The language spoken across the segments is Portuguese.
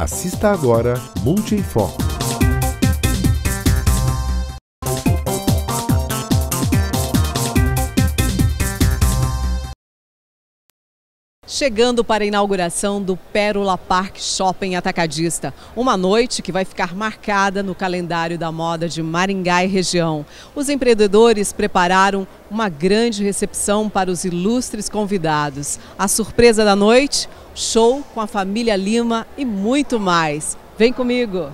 Assista agora Multi em Foco. Chegando para a inauguração do Pérola Park Shopping Atacadista. Uma noite que vai ficar marcada no calendário da moda de Maringá e região. Os empreendedores prepararam uma grande recepção para os ilustres convidados. A surpresa da noite, show com a família Lima e muito mais. Vem comigo!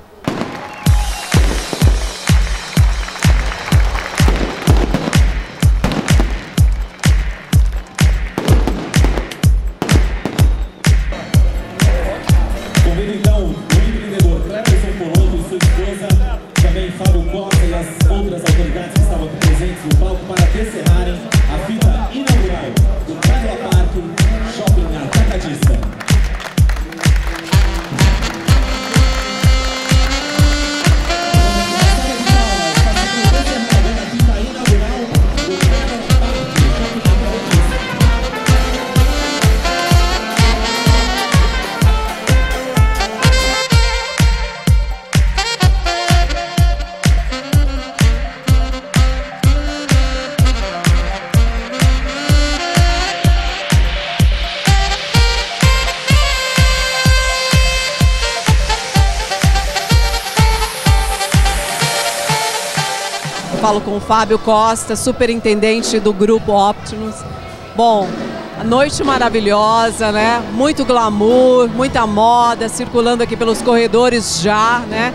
Com o Fábio Costa, superintendente do Grupo Optimus. Bom, noite maravilhosa, né? Muito glamour, muita moda circulando aqui pelos corredores já, né?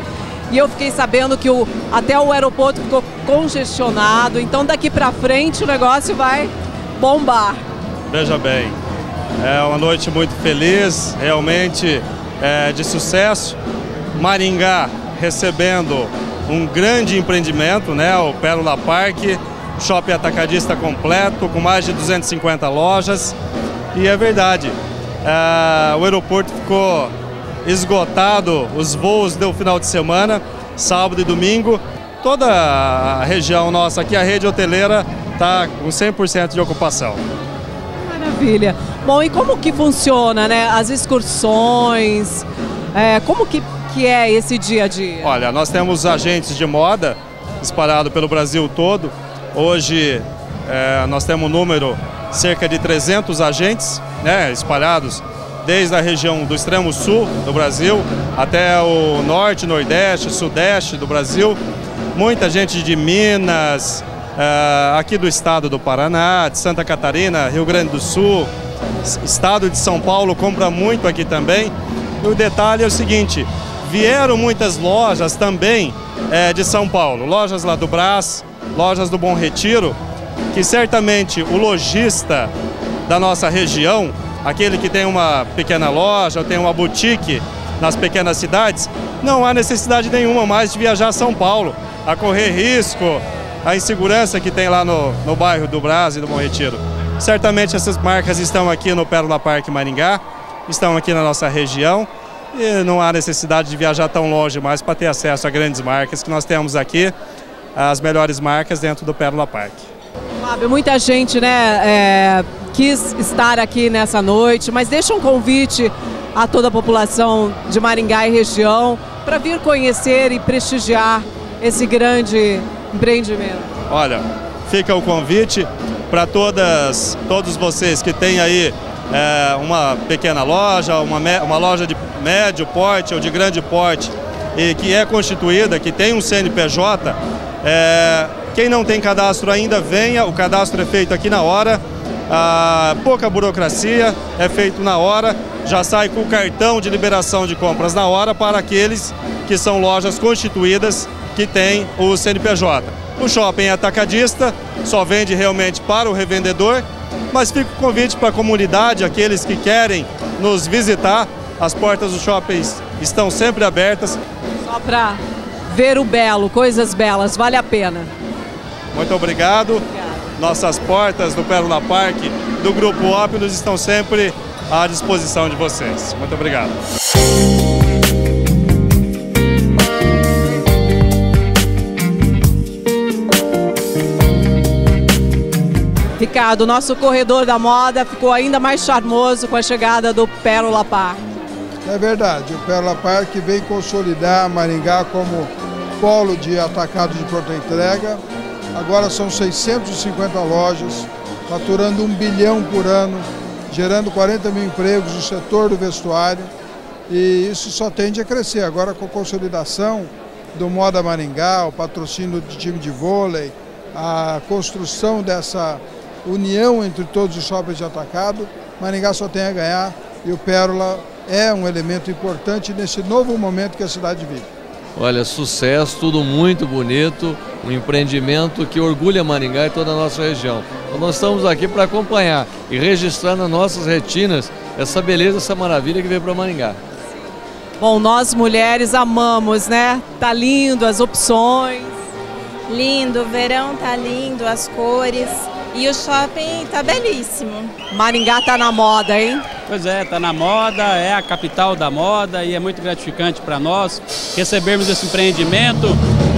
E eu fiquei sabendo que o, até o aeroporto ficou congestionado, então daqui para frente o negócio vai bombar. Veja bem, é uma noite muito feliz, realmente é, de sucesso. Maringá recebendo um grande empreendimento, né? O Pérola Park, shopping atacadista completo, com mais de 250 lojas. E é verdade, é, o aeroporto ficou esgotado, os voos deu final de semana, sábado e domingo. Toda a região nossa aqui, a rede hoteleira, está com 100% de ocupação. Maravilha. Bom, e como que funciona, né? As excursões, é, como que que é esse dia a dia? Olha, nós temos agentes de moda espalhados pelo Brasil todo. Hoje é, nós temos um número cerca de 300 agentes né, espalhados desde a região do extremo sul do Brasil até o norte, nordeste, sudeste do Brasil. Muita gente de Minas, é, aqui do estado do Paraná, de Santa Catarina, Rio Grande do Sul, estado de São Paulo compra muito aqui também. E o detalhe é o seguinte, Vieram muitas lojas também é, de São Paulo, lojas lá do Brás, lojas do Bom Retiro, que certamente o lojista da nossa região, aquele que tem uma pequena loja tem uma boutique nas pequenas cidades, não há necessidade nenhuma mais de viajar a São Paulo, a correr risco, a insegurança que tem lá no, no bairro do Brás e do Bom Retiro. Certamente essas marcas estão aqui no Pérola Parque Maringá, estão aqui na nossa região e não há necessidade de viajar tão longe mais para ter acesso a grandes marcas que nós temos aqui, as melhores marcas dentro do Pérola Park. Fábio, muita gente né, é, quis estar aqui nessa noite, mas deixa um convite a toda a população de Maringá e região para vir conhecer e prestigiar esse grande empreendimento. Olha, fica o convite para todas, todos vocês que têm aí é, uma pequena loja, uma, uma loja de médio porte ou de grande porte e que é constituída, que tem um CNPJ, é, quem não tem cadastro ainda, venha, o cadastro é feito aqui na hora, ah, pouca burocracia, é feito na hora, já sai com o cartão de liberação de compras na hora para aqueles que são lojas constituídas que têm o CNPJ. O shopping é atacadista, só vende realmente para o revendedor mas fica o convite para a comunidade, aqueles que querem nos visitar. As portas dos shoppings estão sempre abertas. Só para ver o belo, coisas belas, vale a pena. Muito obrigado. Nossas portas do Pérola Park, do Grupo Ópinos, estão sempre à disposição de vocês. Muito obrigado. Ricardo, nosso corredor da moda ficou ainda mais charmoso com a chegada do Pérola Park. É verdade, o Pérola Park vem consolidar Maringá como polo de atacado de pronta entrega. Agora são 650 lojas, faturando um bilhão por ano, gerando 40 mil empregos no setor do vestuário. E isso só tende a crescer. Agora com a consolidação do Moda Maringá, o patrocínio de time de vôlei, a construção dessa união entre todos os shoppings de atacado, Maringá só tem a ganhar e o Pérola é um elemento importante nesse novo momento que a cidade vive. Olha, sucesso, tudo muito bonito, um empreendimento que orgulha Maringá e toda a nossa região. Então nós estamos aqui para acompanhar e registrar nas nossas retinas essa beleza, essa maravilha que veio para Maringá. Bom, nós mulheres amamos, né? Tá lindo as opções. Lindo, o verão tá lindo, as cores. E o shopping tá belíssimo. Maringá tá na moda, hein? Pois é, tá na moda, é a capital da moda e é muito gratificante para nós recebermos esse empreendimento.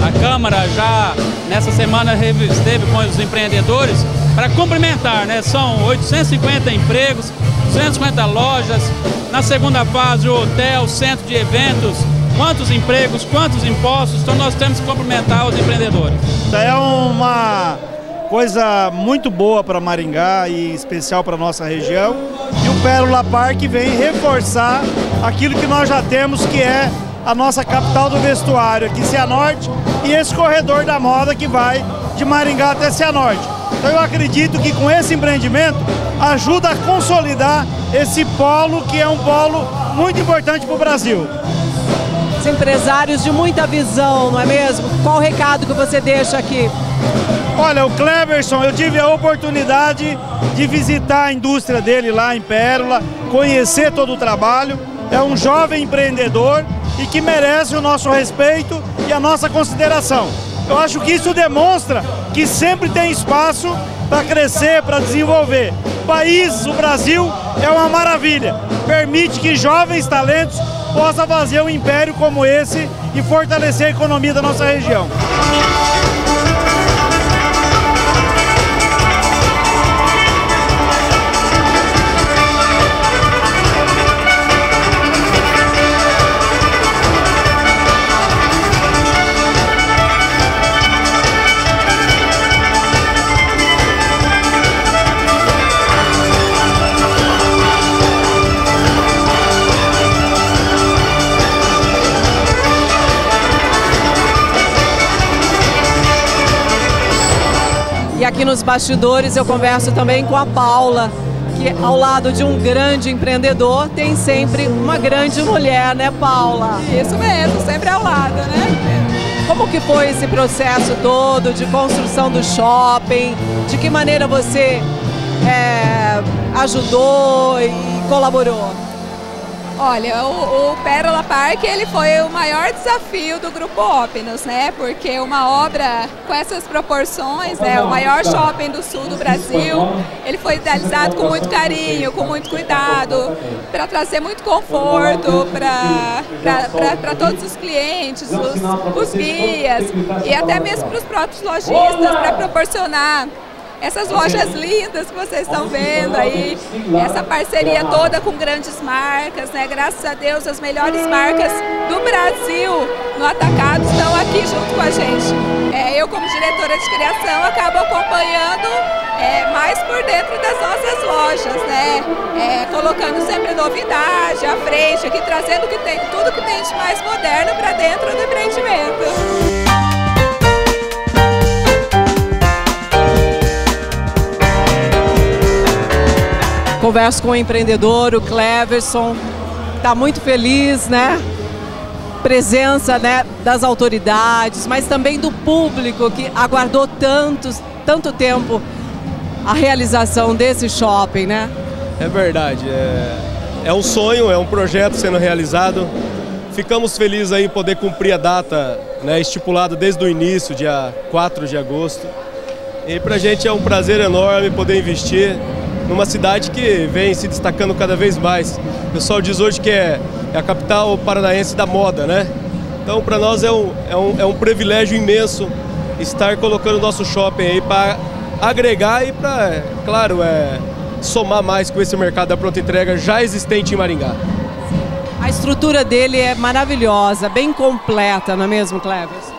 A Câmara já nessa semana esteve com os empreendedores para cumprimentar, né? São 850 empregos, 250 lojas. Na segunda fase, o hotel, centro de eventos, quantos empregos, quantos impostos, então nós temos que cumprimentar os empreendedores. É uma coisa muito boa para Maringá e especial para nossa região. E o Pérola Park vem reforçar aquilo que nós já temos, que é a nossa capital do vestuário, aqui Cianorte, e esse corredor da moda que vai de Maringá até Cianorte. Então eu acredito que com esse empreendimento ajuda a consolidar esse polo que é um polo muito importante para o Brasil. Os empresários de muita visão, não é mesmo? Qual o recado que você deixa aqui? Olha, o Cleverson, eu tive a oportunidade de visitar a indústria dele lá em Pérola, conhecer todo o trabalho. É um jovem empreendedor e que merece o nosso respeito e a nossa consideração. Eu acho que isso demonstra que sempre tem espaço para crescer, para desenvolver. O país, o Brasil, é uma maravilha. Permite que jovens talentos possam fazer um império como esse e fortalecer a economia da nossa região. Nos bastidores eu converso também com a Paula, que ao lado de um grande empreendedor tem sempre uma grande mulher, né, Paula? Isso mesmo, sempre ao lado, né? Como que foi esse processo todo de construção do shopping? De que maneira você é, ajudou e colaborou? Olha, o, o Pérola Park ele foi o maior desafio do Grupo Opinos, né? Porque uma obra com essas proporções, né? O maior shopping do sul do Brasil, ele foi idealizado com muito carinho, com muito cuidado, para trazer muito conforto para todos os clientes, os, os guias e até mesmo para os próprios lojistas, para proporcionar essas lojas lindas que vocês estão vendo aí, essa parceria toda com grandes marcas, né? Graças a Deus, as melhores marcas do Brasil no atacado estão aqui junto com a gente. É, eu, como diretora de criação, acabo acompanhando é, mais por dentro das nossas lojas, né? É, colocando sempre novidade à frente, aqui trazendo que tem, tudo que tem de mais moderno para dentro do empreendimento. Converso com o empreendedor, o Cleverson, está muito feliz, né? Presença né, das autoridades, mas também do público que aguardou tantos, tanto tempo a realização desse shopping, né? É verdade, é, é um sonho, é um projeto sendo realizado. Ficamos felizes aí em poder cumprir a data né, estipulada desde o início, dia 4 de agosto. E para a gente é um prazer enorme poder investir numa cidade que vem se destacando cada vez mais. O pessoal diz hoje que é, é a capital paranaense da moda, né? Então, para nós é um, é, um, é um privilégio imenso estar colocando o nosso shopping aí para agregar e para, é, claro, é, somar mais com esse mercado da pronta entrega já existente em Maringá. A estrutura dele é maravilhosa, bem completa, não é mesmo, Cleves?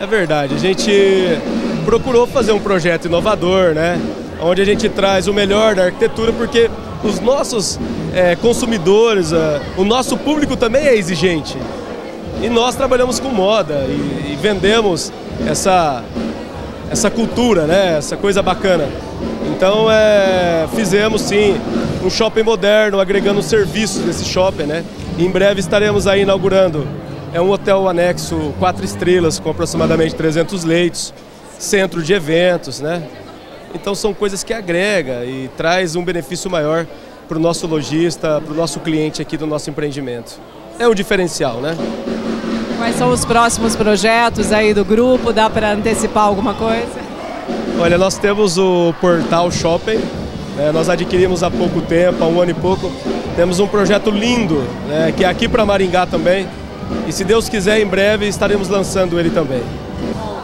É verdade, a gente procurou fazer um projeto inovador, né? Onde a gente traz o melhor da arquitetura, porque os nossos é, consumidores, é, o nosso público também é exigente. E nós trabalhamos com moda e, e vendemos essa, essa cultura, né? essa coisa bacana. Então é, fizemos sim um shopping moderno, agregando serviços nesse shopping. Né? Em breve estaremos aí inaugurando é um hotel anexo quatro estrelas com aproximadamente 300 leitos, centro de eventos, né? Então são coisas que agrega e traz um benefício maior para o nosso lojista, para o nosso cliente aqui do nosso empreendimento. É um diferencial, né? Quais são os próximos projetos aí do grupo? Dá para antecipar alguma coisa? Olha, nós temos o Portal Shopping, né? nós adquirimos há pouco tempo, há um ano e pouco. Temos um projeto lindo, né? que é aqui para Maringá também. E se Deus quiser, em breve estaremos lançando ele também.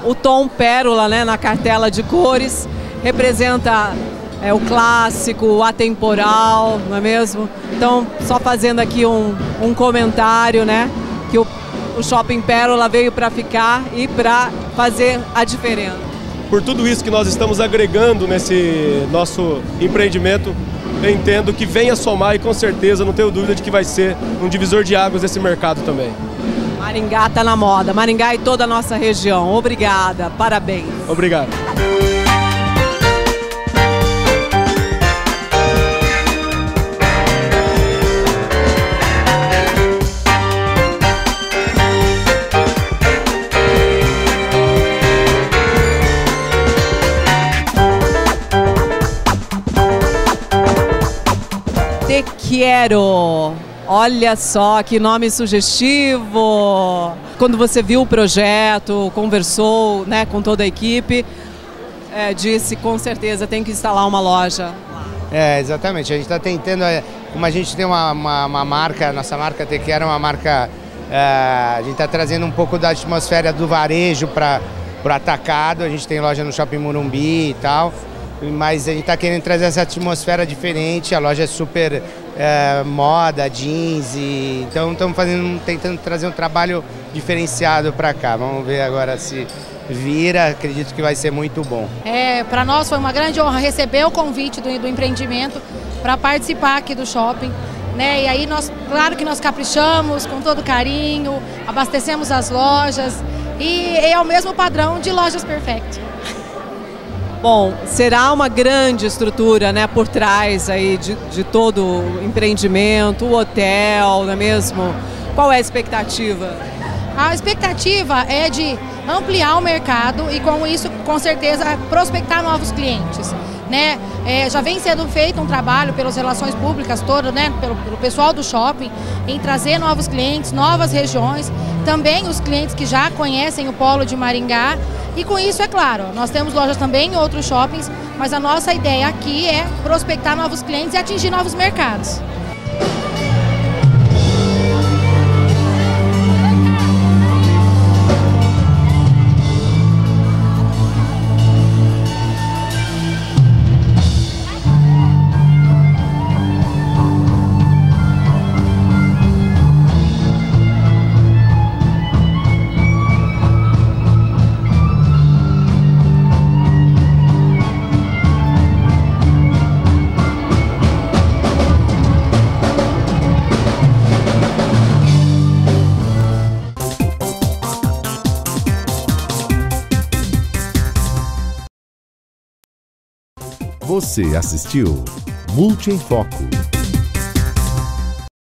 O tom pérola né, na cartela de cores representa é, o clássico, o atemporal, não é mesmo? Então, só fazendo aqui um, um comentário, né? Que o, o Shopping Pérola veio para ficar e para fazer a diferença. Por tudo isso que nós estamos agregando nesse nosso empreendimento, eu entendo que venha somar e com certeza não tenho dúvida de que vai ser um divisor de águas desse mercado também. Maringá está na moda, Maringá e toda a nossa região. Obrigada, parabéns. Obrigado. Quero. Olha só que nome sugestivo. Quando você viu o projeto, conversou né, com toda a equipe, é, disse com certeza tem que instalar uma loja. É, exatamente. A gente está tentando, é, como a gente tem uma, uma, uma marca, nossa marca Tequera é uma marca, é, a gente está trazendo um pouco da atmosfera do varejo para o atacado. A gente tem loja no Shopping Morumbi e tal mas a gente está querendo trazer essa atmosfera diferente. A loja é super é, moda, jeans, e, então estamos fazendo, tentando trazer um trabalho diferenciado para cá. Vamos ver agora se vira. Acredito que vai ser muito bom. É, para nós foi uma grande honra receber o convite do, do empreendimento para participar aqui do shopping. Né? E aí nós, claro que nós caprichamos com todo carinho, abastecemos as lojas e é o mesmo padrão de lojas perfect. Bom, será uma grande estrutura né, por trás aí de, de todo o empreendimento, o hotel, não é mesmo? Qual é a expectativa? A expectativa é de ampliar o mercado e com isso, com certeza, prospectar novos clientes. Né? É, já vem sendo feito um trabalho pelas relações públicas todas, né? Pelo, pelo, pessoal do shopping, em trazer novos clientes, novas regiões, também os clientes que já conhecem o polo de Maringá e com isso, é claro, nós temos lojas também em outros shoppings, mas a nossa ideia aqui é prospectar novos clientes e atingir novos mercados. Você assistiu Multi em Foco.